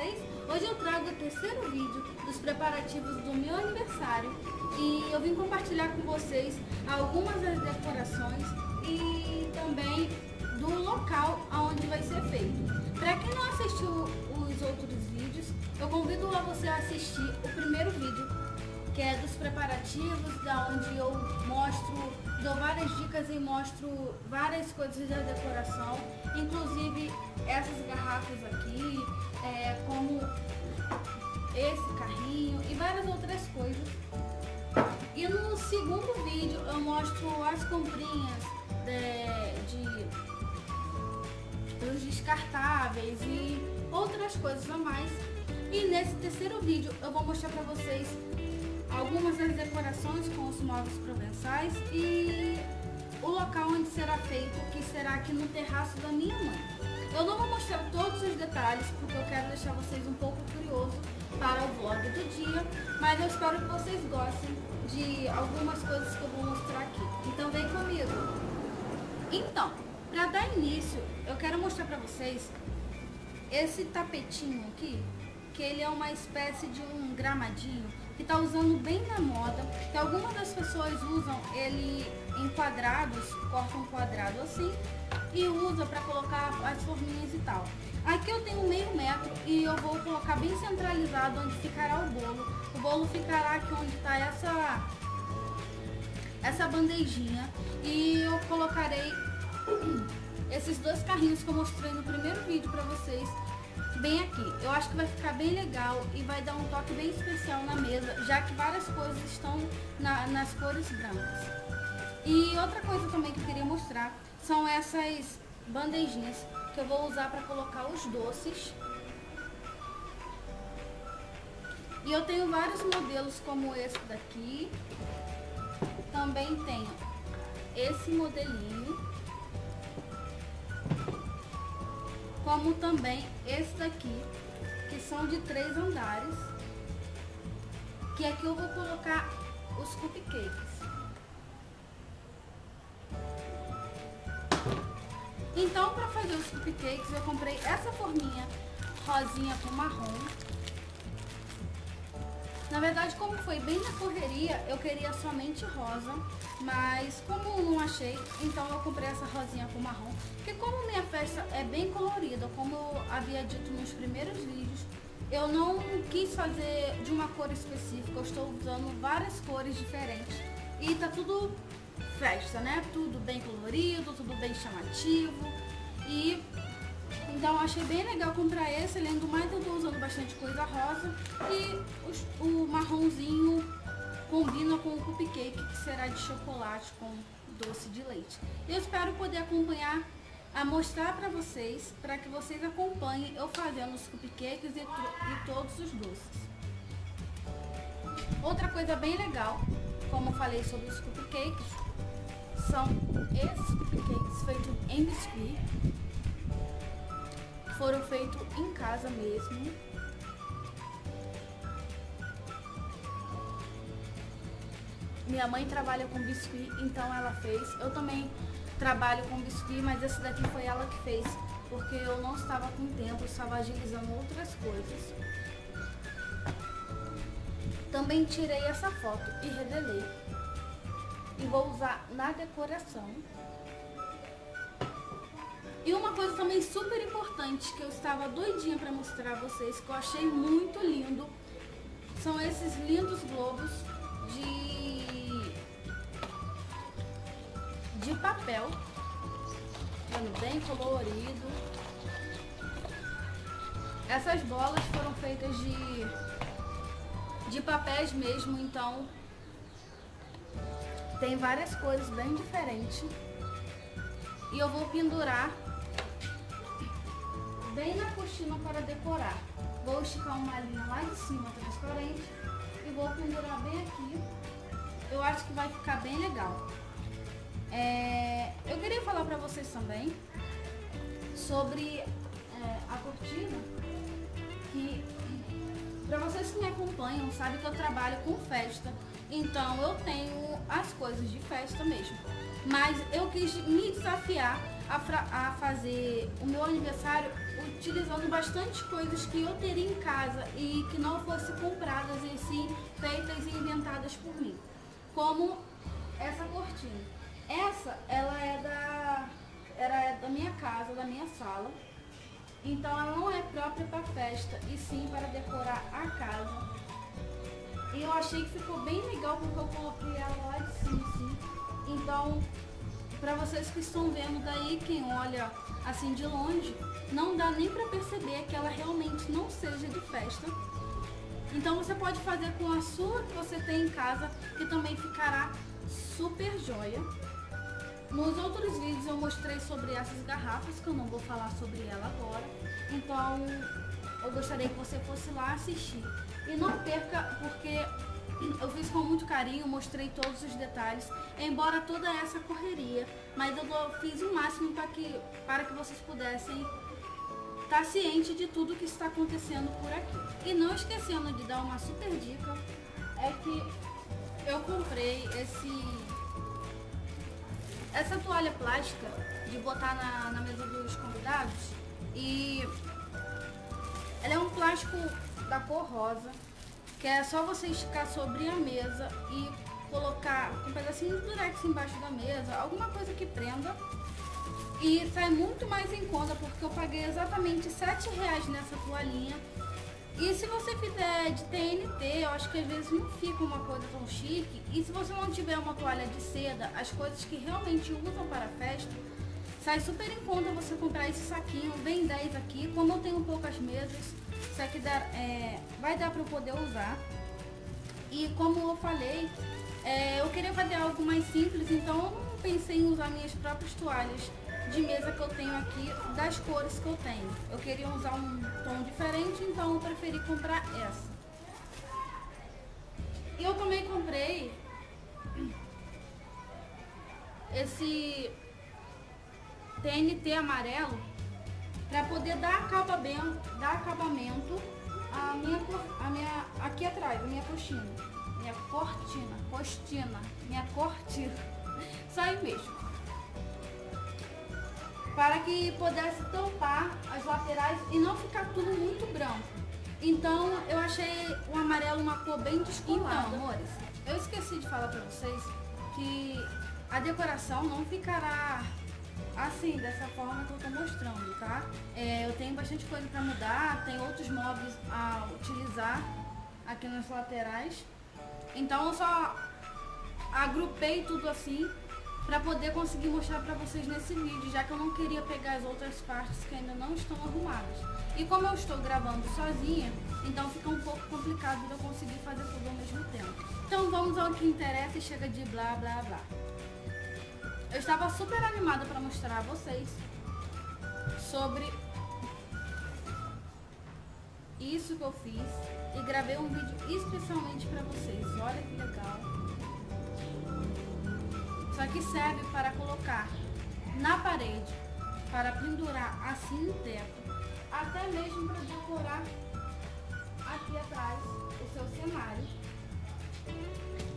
vocês. Hoje eu trago o terceiro vídeo dos preparativos do meu aniversário e eu vim compartilhar com vocês algumas das decorações e também do local onde vai ser feito. Para quem não assistiu os outros vídeos, eu convido a você a assistir o primeiro vídeo, que é dos preparativos, da onde eu mostro, dou várias dicas e mostro várias coisas da decoração, inclusive essas garrafas aqui, é, como esse carrinho e várias outras coisas. E no segundo vídeo eu mostro as comprinhas de, de os descartáveis e outras coisas a mais. E nesse terceiro vídeo eu vou mostrar para vocês algumas das decorações com os móveis provençais e o local onde será feito, que será aqui no terraço da minha mãe. Eu não vou mostrar todos os detalhes, porque eu quero deixar vocês um pouco curiosos para o vlog do dia, mas eu espero que vocês gostem de algumas coisas que eu vou mostrar aqui. Então vem comigo. Então, para dar início, eu quero mostrar para vocês esse tapetinho aqui, que ele é uma espécie de um gramadinho que está usando bem na moda, que algumas das pessoas usam ele em quadrados, cortam um quadrado assim e usa para colocar as forminhas e tal. Aqui eu tenho meio metro e eu vou colocar bem centralizado onde ficará o bolo. O bolo ficará aqui onde está essa, essa bandejinha e eu colocarei esses dois carrinhos que eu mostrei no primeiro vídeo para vocês bem aqui. Eu acho que vai ficar bem legal e vai dar um toque bem especial na mesa, já que várias coisas estão na, nas cores brancas. E outra coisa também que eu queria mostrar são essas bandejinhas que eu vou usar para colocar os doces. E eu tenho vários modelos como esse daqui. Também tenho esse modelinho. Como também esse daqui, que são de três andares. Que aqui eu vou colocar os cupcakes. Então, para fazer os cupcakes, eu comprei essa forminha rosinha com marrom. Na verdade, como foi bem na correria, eu queria somente rosa, mas como não achei, então eu comprei essa rosinha com marrom. Porque como minha festa é bem colorida, como eu havia dito nos primeiros vídeos, eu não quis fazer de uma cor específica, eu estou usando várias cores diferentes. E tá tudo festa, né? Tudo bem colorido, tudo bem chamativo. E então achei bem legal comprar esse, além do mais eu tô usando bastante coisa rosa. E os, o marronzinho combina com o cupcake, que será de chocolate com doce de leite. Eu espero poder acompanhar, a mostrar para vocês, para que vocês acompanhem eu fazendo os cupcakes e, e todos os doces. Outra coisa bem legal, como eu falei sobre os cupcakes, são esses cupcakes feitos em biscuit. Foram feitos em casa mesmo. Minha mãe trabalha com biscuit, então ela fez. Eu também trabalho com biscuit, mas esse daqui foi ela que fez, porque eu não estava com tempo, estava agilizando outras coisas. Também tirei essa foto e revelei e vou usar na decoração. E uma coisa também super importante que eu estava doidinha para mostrar a vocês, que eu achei muito lindo, são esses lindos globos de, de papel, bem colorido. Essas bolas foram feitas de, de papéis mesmo, então tem várias cores bem diferentes. E eu vou pendurar bem na coxina para decorar. Vou esticar uma linha lá de cima transparente e vou pendurar bem aqui. Eu acho que vai ficar bem legal. É, eu queria falar para vocês também sobre é, a cortina que para vocês que me acompanham, sabe que eu trabalho com festa, então eu tenho as coisas de festa mesmo. Mas eu quis me desafiar a, a fazer o meu aniversário utilizando bastante coisas que eu teria em casa e que não fossem compradas em si, feitas e inventadas por mim. Como essa cortina. Essa, ela é da, era da minha casa, da minha sala. Então ela não é própria para festa, e sim para decorar a casa. E eu achei que ficou bem legal porque eu coloquei ela lá de cima, assim. Então, para vocês que estão vendo daí, quem olha assim de longe, não dá nem para perceber que ela realmente não seja de festa. Então você pode fazer com a sua que você tem em casa, que também ficará super joia. Nos outros vídeos eu mostrei sobre essas garrafas, que eu não vou falar sobre ela agora. Então eu gostaria que você fosse lá assistir. E não perca, porque eu fiz com muito carinho, mostrei todos os detalhes, embora toda essa correria, mas eu fiz o máximo para que, para que vocês pudessem estar ciente de tudo que está acontecendo por aqui. E não esquecendo de dar uma super dica, é que eu comprei esse essa toalha plástica de botar na, na mesa dos convidados e ela é um plástico da cor rosa que é só você esticar sobre a mesa e colocar um pedacinho de durex embaixo da mesa, alguma coisa que prenda. E sai muito mais em conta, porque eu paguei exatamente 7 reais nessa toalhinha. E se você fizer de TNT, eu acho que às vezes não fica uma coisa tão chique. E se você não tiver uma toalha de seda, as coisas que realmente usam para festa, sai super em conta você comprar esse saquinho. Vem 10 aqui, como eu tenho poucas mesas, isso aqui dá, é, vai dar para eu poder usar. E como eu falei, é, eu queria fazer algo mais simples, então eu não pensei em usar minhas próprias toalhas de mesa que eu tenho aqui, das cores que eu tenho. Eu queria usar um tom diferente, então eu preferi comprar essa. E eu também comprei esse TNT amarelo para poder dar acabamento, dar acabamento à minha, à minha, aqui atrás, a minha coxina, minha cortina, postina, minha cortina, só aí mesmo. Para que pudesse tampar as laterais e não ficar tudo muito branco. Então eu achei o amarelo uma cor bem descolada. Então, amores, eu esqueci de falar para vocês que a decoração não ficará assim, dessa forma que eu estou mostrando, É, eu tenho bastante coisa para mudar, tem outros móveis a utilizar aqui nas laterais. Então eu só agrupei tudo assim para poder conseguir mostrar para vocês nesse vídeo, já que eu não queria pegar as outras partes que ainda não estão arrumadas. E como eu estou gravando sozinha, então fica um pouco complicado de eu conseguir fazer tudo ao mesmo tempo. Então vamos ao que interessa e chega de blá blá blá. Eu estava super animada para mostrar a vocês sobre isso que eu fiz e gravei um vídeo especialmente para vocês. Olha que legal. Só que serve para colocar na parede, para pendurar assim no teto, até mesmo para decorar aqui atrás o seu cenário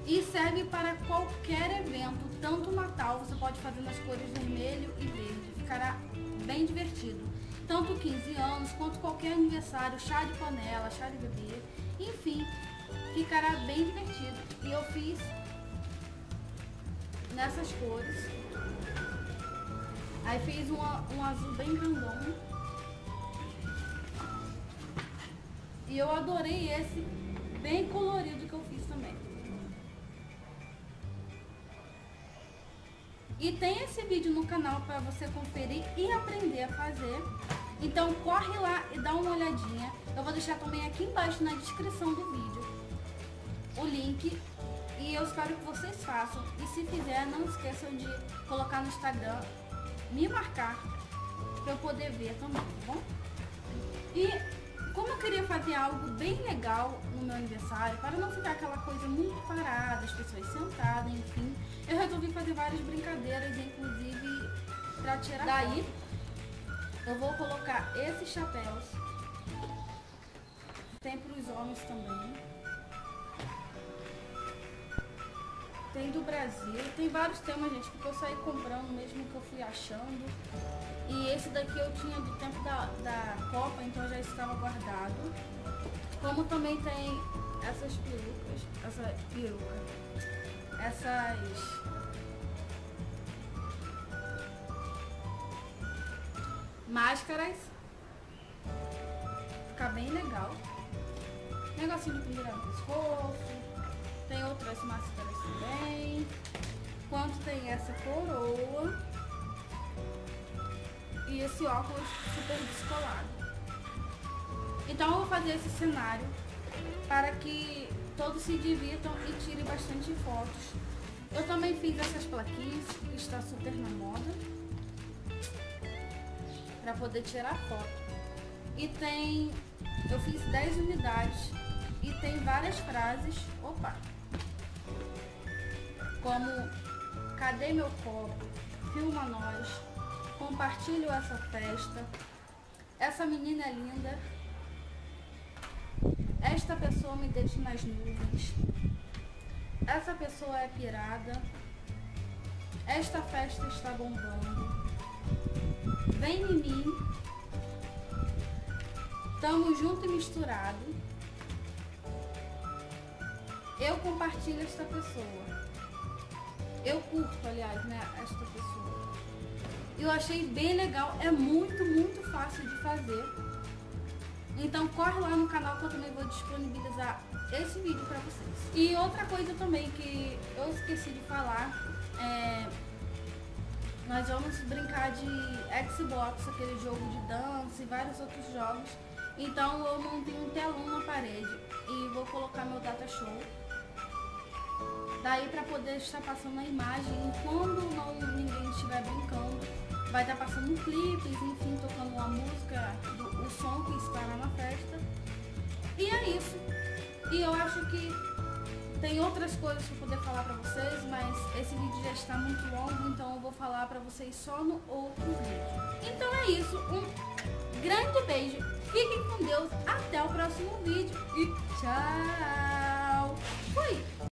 e serve para qualquer evento, tanto Natal, você pode fazer nas cores vermelho e verde, ficará bem divertido. Tanto 15 anos, quanto qualquer aniversário, chá de panela, chá de bebê, enfim, ficará bem divertido. E eu fiz nessas cores. Aí fiz um, um azul bem grandão. E eu adorei esse bem colorido que eu fiz também. E tem esse vídeo no canal para você conferir e aprender a fazer. Então corre lá e dá uma olhadinha. Eu vou deixar também aqui embaixo na descrição do vídeo o link. E eu espero que vocês façam. E se fizer, não esqueçam de colocar no Instagram, me marcar, para eu poder ver também, tá bom? E como eu queria fazer algo bem legal no meu aniversário, para não ficar aquela coisa muito parada, as pessoas sentadas, enfim, eu resolvi fazer várias brincadeiras, inclusive para tirar Daí, eu vou colocar esses chapéus. Tem para os homens também. Tem do Brasil, tem vários temas, gente, porque eu saí comprando mesmo que eu fui achando. E esse daqui eu tinha do tempo da, da Copa, então já estava guardado. Como também tem essas perucas, essa peruca, essas máscaras. Fica bem legal. Negocinho de pendurar no pescoço. Tem outras máscaras também. Quanto tem essa coroa. Esse óculos super descolado. Então eu vou fazer esse cenário para que todos se divirtam e tirem bastante fotos. Eu também fiz essas plaquinhas, que está super na moda, para poder tirar foto. E tem, eu fiz 10 unidades e tem várias frases, opa, como cadê meu copo, filma nós, compartilho essa festa, essa menina é linda, esta pessoa me deixa nas nuvens. Essa pessoa é pirada. Esta festa está bombando. Vem em mim. Tamo junto e misturado. Eu compartilho esta pessoa. Eu curto, aliás, né, esta pessoa. Eu achei bem legal. É muito, muito fácil de fazer. Então corre lá no canal que eu também vou disponibilizar esse vídeo para vocês. E outra coisa também que eu esqueci de falar é nós vamos brincar de Xbox, aquele jogo de dança e vários outros jogos. Então eu montei um telão na parede e vou colocar meu data show. Daí para poder estar passando a imagem quando não, ninguém estiver brincando, vai estar passando clipes, enfim, tocando uma música, do, o som que espera na festa. E é isso. E eu acho que tem outras coisas para poder falar para vocês, mas esse vídeo já está muito longo, então eu vou falar para vocês só no outro vídeo. Então é isso, um grande beijo, fiquem com Deus, até o próximo vídeo e tchau! Fui!